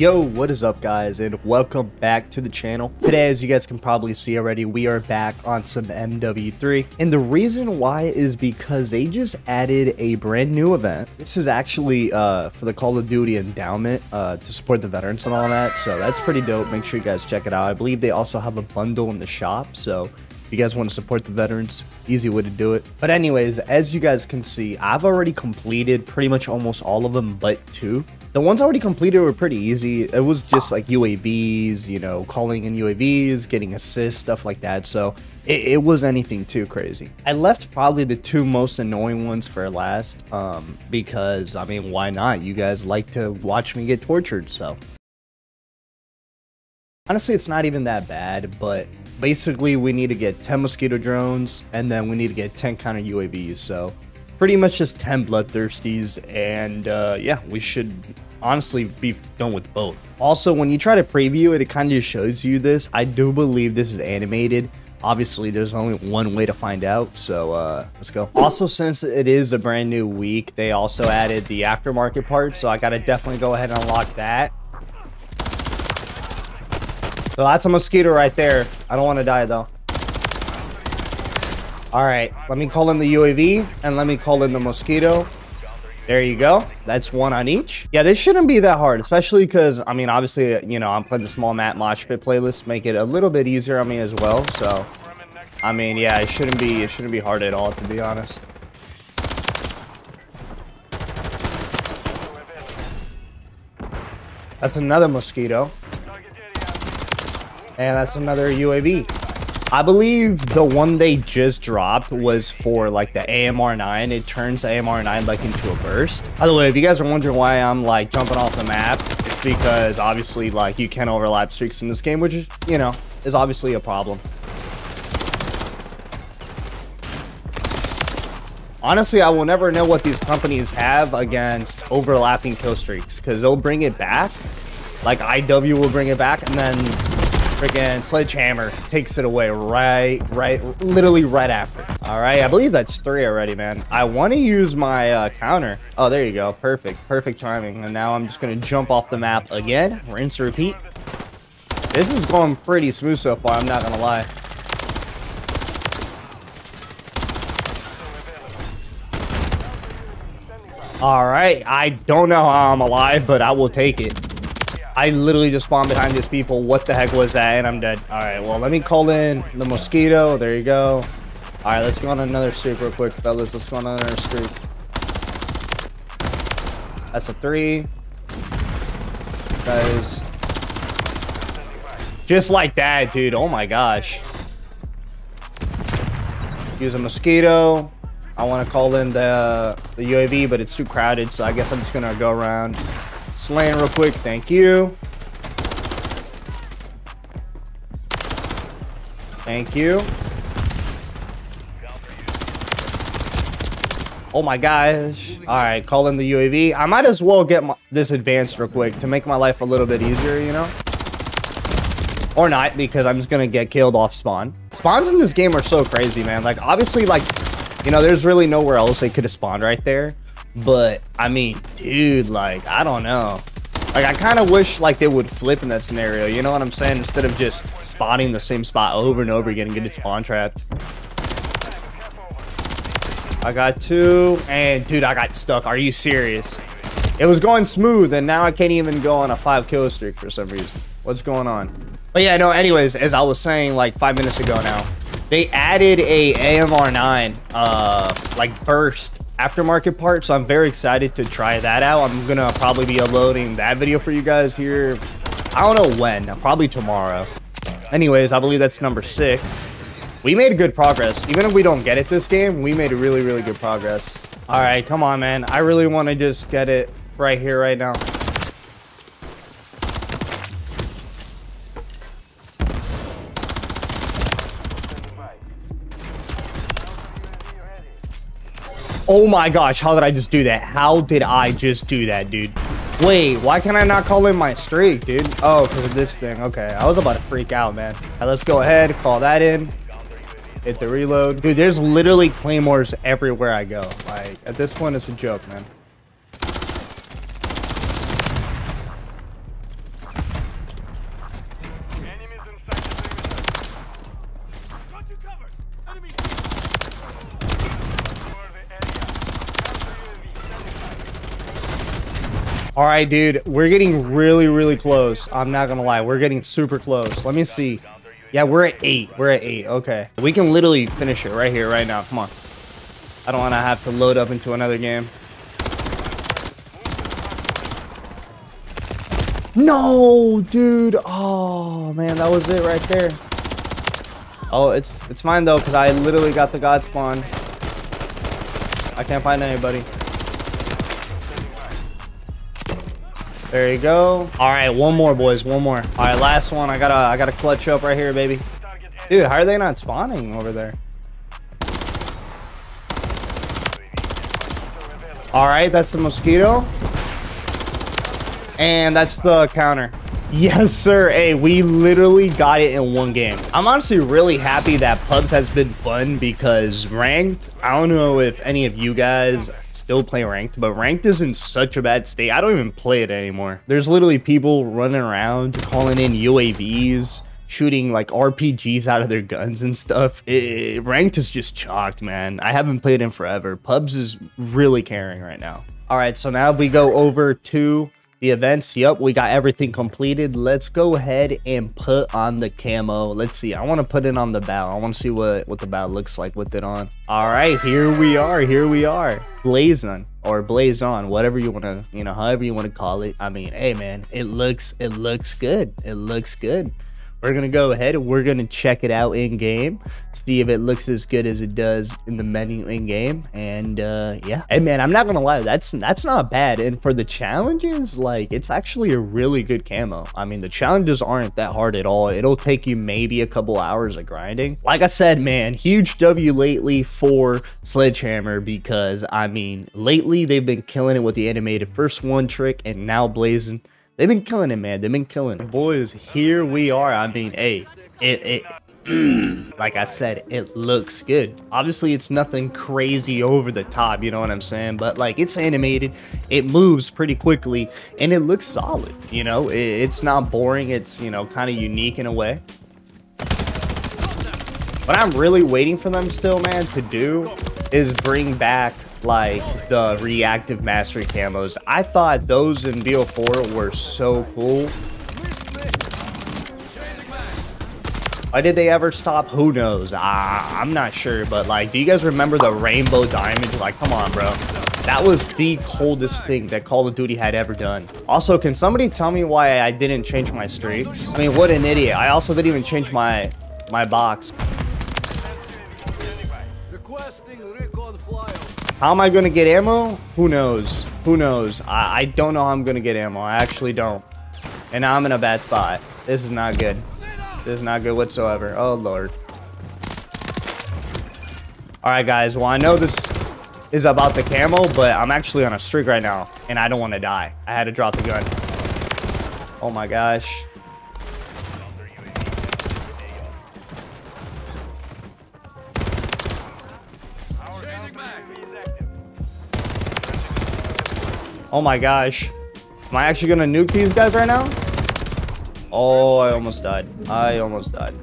Yo, what is up guys and welcome back to the channel. Today, as you guys can probably see already, we are back on some MW3. And the reason why is because they just added a brand new event. This is actually uh, for the Call of Duty Endowment uh, to support the veterans and all that. So that's pretty dope. Make sure you guys check it out. I believe they also have a bundle in the shop. So if you guys want to support the veterans, easy way to do it. But anyways, as you guys can see, I've already completed pretty much almost all of them but two. The ones already completed were pretty easy. It was just like UAVs, you know, calling in UAVs, getting assists, stuff like that. So it, it was anything too crazy. I left probably the two most annoying ones for last um, because, I mean, why not? You guys like to watch me get tortured, so. Honestly, it's not even that bad, but basically we need to get 10 mosquito drones and then we need to get 10 counter UAVs. So pretty much just 10 bloodthirsties and uh, yeah we should honestly be done with both. Also when you try to preview it it kind of just shows you this. I do believe this is animated. Obviously there's only one way to find out so uh let's go. Also since it is a brand new week they also added the aftermarket part so i gotta definitely go ahead and unlock that. So that's a mosquito right there. I don't want to die though all right, let me call in the UAV and let me call in the Mosquito. There you go. That's one on each. Yeah, this shouldn't be that hard, especially because, I mean, obviously, you know, I'm putting the small map mosh pit playlist, make it a little bit easier on me as well. So, I mean, yeah, it shouldn't be, it shouldn't be hard at all, to be honest. That's another Mosquito. And that's another UAV. I believe the one they just dropped was for like the AMR9. It turns the AMR9 like into a burst. By the way, if you guys are wondering why I'm like jumping off the map, it's because obviously like you can overlap streaks in this game, which is, you know, is obviously a problem. Honestly, I will never know what these companies have against overlapping kill streaks because they'll bring it back. Like IW will bring it back and then Freaking Sledgehammer takes it away right, right, literally right after. All right, I believe that's three already, man. I want to use my uh, counter. Oh, there you go. Perfect, perfect timing. And now I'm just going to jump off the map again. Rinse, repeat. This is going pretty smooth so far, I'm not going to lie. All right, I don't know how I'm alive, but I will take it. I literally just spawned behind these people. What the heck was that? And I'm dead. All right, well, let me call in the mosquito. There you go. All right, let's go on another streak real quick, fellas. Let's go on another streak. That's a three. Guys. Just like that, dude. Oh my gosh. Use a mosquito. I want to call in the, the UAV, but it's too crowded, so I guess I'm just going to go around. Slaying real quick. Thank you. Thank you. Oh my gosh. Alright, call in the UAV. I might as well get my, this advanced real quick to make my life a little bit easier, you know? Or not, because I'm just gonna get killed off spawn. Spawns in this game are so crazy, man. Like, obviously, like, you know, there's really nowhere else they could have spawned right there. But, I mean, dude, like, I don't know. Like, I kind of wish, like, they would flip in that scenario, you know what I'm saying? Instead of just spawning the same spot over and over again and getting spawn trapped. I got two, and dude, I got stuck. Are you serious? It was going smooth, and now I can't even go on a five kill streak for some reason. What's going on? But yeah, no, anyways, as I was saying, like, five minutes ago now, they added a AMR9, uh, like, burst aftermarket part, so I'm very excited to try that out. I'm gonna probably be uploading that video for you guys here. I don't know when, probably tomorrow. Anyways, I believe that's number six. We made good progress. Even if we don't get it this game, we made a really, really good progress. All right, come on, man. I really want to just get it right here, right now. Oh my gosh, how did I just do that? How did I just do that, dude? Wait, why can I not call in my streak, dude? Oh, because of this thing. Okay, I was about to freak out, man. Let's go ahead, call that in. Hit the reload. Dude, there's literally claymores everywhere I go. Like, at this point, it's a joke, man. All right, dude, we're getting really, really close. I'm not gonna lie, we're getting super close. Let me see. Yeah, we're at eight. We're at eight. Okay, we can literally finish it right here, right now. Come on. I don't want to have to load up into another game. No, dude. Oh man, that was it right there. Oh, it's it's fine though, cause I literally got the god spawn. I can't find anybody. There you go. All right, one more, boys. One more. All right, last one. I gotta, I gotta clutch up right here, baby. Dude, how are they not spawning over there? All right, that's the mosquito. And that's the counter. Yes, sir. Hey, we literally got it in one game. I'm honestly really happy that pubs has been fun because ranked, I don't know if any of you guys still play ranked, but ranked is in such a bad state. I don't even play it anymore. There's literally people running around calling in UAVs, shooting like RPGs out of their guns and stuff. It, it, ranked is just chalked, man. I haven't played in forever. Pubs is really caring right now. All right, so now we go over to the events. Yep we got everything completed. Let's go ahead and put on the camo. Let's see i want to put it on the bow. I want to see what what the bow looks like with it on. All right here we are here we are. Blazon or blaze on whatever you want to you know however you want to call it. I mean hey man it looks it looks good. It looks good we're gonna go ahead and we're gonna check it out in game see if it looks as good as it does in the menu in game and uh yeah. Hey man i'm not gonna lie that's that's not bad and for the challenges like it's actually a really good camo. I mean the challenges aren't that hard at all. It'll take you maybe a couple hours of grinding. Like i said man huge w lately for sledgehammer because i mean lately they've been killing it with the animated first one trick and now Blazon They've been killing it, man. They've been killing it. Boys, here we are. I mean, hey, it, it, like I said, it looks good. Obviously, it's nothing crazy over the top, you know what I'm saying? But like, it's animated, it moves pretty quickly, and it looks solid, you know? It, it's not boring, it's, you know, kind of unique in a way. What I'm really waiting for them still, man, to do is bring back like the reactive mastery camos. I thought those in BO4 were so cool. Why did they ever stop? Who knows? I'm not sure, but like, do you guys remember the rainbow diamond? Like, come on, bro. That was the coldest thing that Call of Duty had ever done. Also, can somebody tell me why I didn't change my streaks? I mean, what an idiot. I also didn't even change my my box. How am I going to get ammo? Who knows? Who knows? I, I don't know how I'm going to get ammo. I actually don't. And I'm in a bad spot. This is not good. This is not good whatsoever. Oh, Lord. Alright, guys. Well, I know this is about the camo, but I'm actually on a streak right now, and I don't want to die. I had to drop the gun. Oh, my gosh. Oh my gosh. Am I actually gonna nuke these guys right now? Oh, I almost died. I almost died.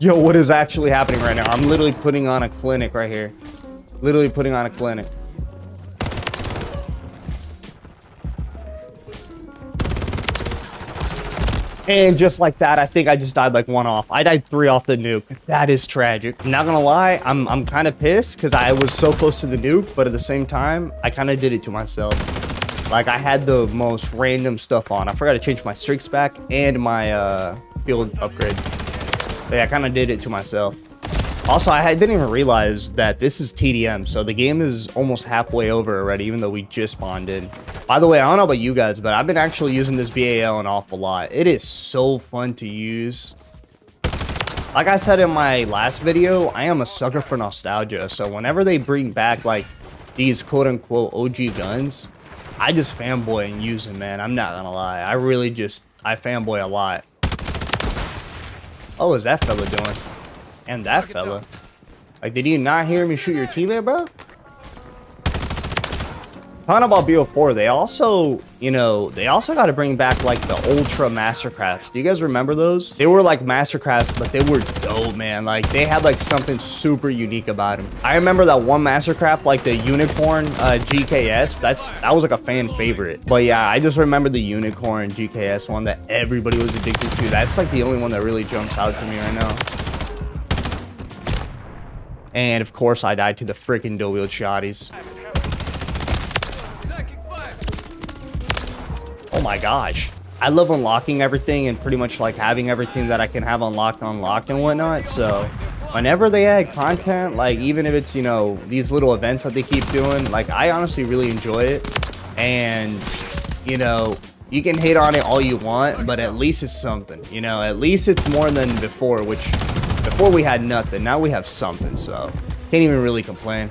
Yo, what is actually happening right now? I'm literally putting on a clinic right here. Literally putting on a clinic. And just like that, I think I just died like one off. I died three off the nuke. That is tragic. Not gonna lie, I'm, I'm kind of pissed because I was so close to the nuke, but at the same time, I kind of did it to myself. Like I had the most random stuff on. I forgot to change my streaks back and my uh, field upgrade. But yeah, I kind of did it to myself. Also, I didn't even realize that this is TDM, so the game is almost halfway over already, even though we just spawned in. By the way, I don't know about you guys, but I've been actually using this BAL an awful lot. It is so fun to use. Like I said in my last video, I am a sucker for nostalgia, so whenever they bring back, like, these quote-unquote OG guns, I just fanboy and use them, man. I'm not gonna lie. I really just, I fanboy a lot. Oh, is that fella doing? And that fella. Like, did you not hear me shoot your teammate, bro? talking about BO4, they also, you know, they also got to bring back like the Ultra Mastercrafts. Do you guys remember those? They were like Mastercrafts, but they were dope, man. Like they had like something super unique about them. I remember that one Mastercraft, like the Unicorn uh, GKS. That's that was like a fan favorite. But yeah, I just remember the Unicorn GKS one that everybody was addicted to. That's like the only one that really jumps out to me right now. And of course, I died to the freaking dual wield shotties. Oh my gosh. I love unlocking everything and pretty much like having everything that I can have unlocked unlocked and whatnot. So whenever they add content, like even if it's, you know, these little events that they keep doing, like I honestly really enjoy it. And, you know, you can hate on it all you want, but at least it's something, you know, at least it's more than before, which before we had nothing. Now we have something. So can't even really complain.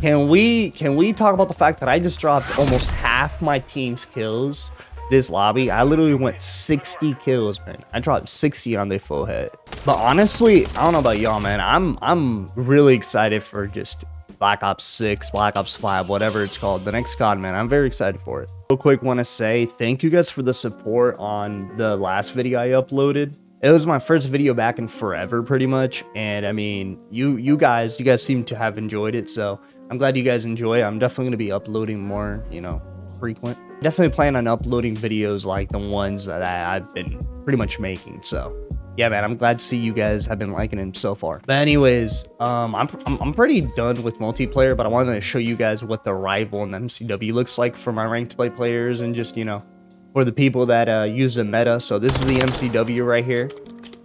Can we can we talk about the fact that I just dropped almost half my team's kills this lobby? I literally went 60 kills, man. I dropped 60 on the full head. But honestly, I don't know about y'all, man. I'm I'm really excited for just Black Ops 6, Black Ops 5, whatever it's called, the next COD, man. I'm very excited for it. Real quick, want to say thank you guys for the support on the last video I uploaded it was my first video back in forever pretty much and i mean you you guys you guys seem to have enjoyed it so i'm glad you guys enjoy i'm definitely to be uploading more you know frequent. Definitely plan on uploading videos like the ones that i've been pretty much making so yeah man i'm glad to see you guys have been liking him so far. But anyways um I'm, I'm, I'm pretty done with multiplayer but i wanted to show you guys what the rival in the mcw looks like for my ranked play players and just you know for the people that uh, use the meta. So this is the MCW right here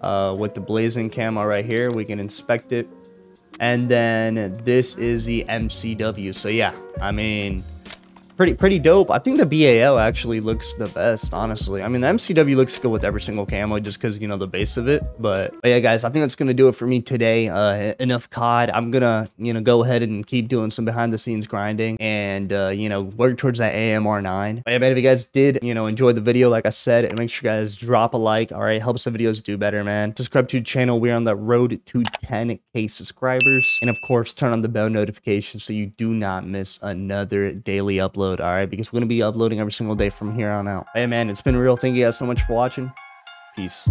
uh, with the Blazon camo right here. We can inspect it. And then this is the MCW. So yeah, I mean, pretty pretty dope. I think the BAL actually looks the best, honestly. I mean, the MCW looks good with every single camo just because, you know, the base of it. But, but, yeah, guys, I think that's going to do it for me today. Uh, enough COD. I'm going to, you know, go ahead and keep doing some behind the scenes grinding and, uh, you know, work towards that AMR9. But yeah, man, if you guys did, you know, enjoy the video, like I said, and make sure you guys drop a like. All right, helps the videos do better, man. Subscribe to the channel. We're on the road to 10k subscribers. And of course, turn on the bell notification so you do not miss another daily upload upload, all right? Because we're going to be uploading every single day from here on out. Hey, man, it's been real. Thank you guys so much for watching. Peace.